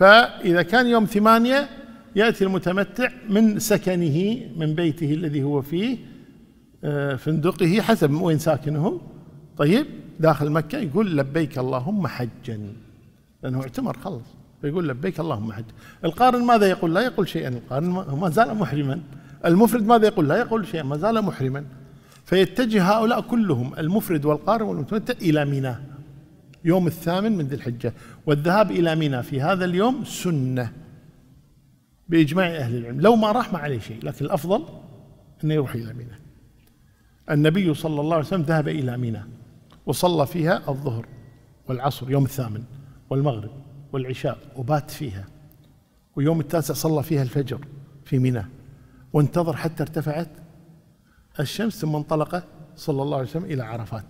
فإذا كان يوم ثمانية يأتي المتمتع من سكنه من بيته الذي هو فيه آه، فندقه حسب وين ساكنه. طيب داخل مكة يقول لبيك اللهم حجا. لأنه اعتمر خلص فيقول لبيك اللهم حجا. القارن ماذا يقول؟ لا يقول شيئا. القارن ما زال محرما. المفرد ماذا يقول؟ لا يقول شيئا. ما زال محرما. فيتجه هؤلاء كلهم المفرد والقارن والمتمتع إلى منى يوم الثامن من ذي الحجة. والذهاب إلى منى في هذا اليوم سنة بإجماع أهل العلم. لو ما راح ما عليه شيء لكن الأفضل أنه يروح إلى منى النبي صلى الله عليه وسلم ذهب إلى منى وصلى فيها الظهر والعصر يوم الثامن والمغرب والعشاء وبات فيها. ويوم التاسع صلى فيها الفجر في منى وانتظر حتى ارتفعت الشمس ثم انطلق صلى الله عليه وسلم إلى عرفات.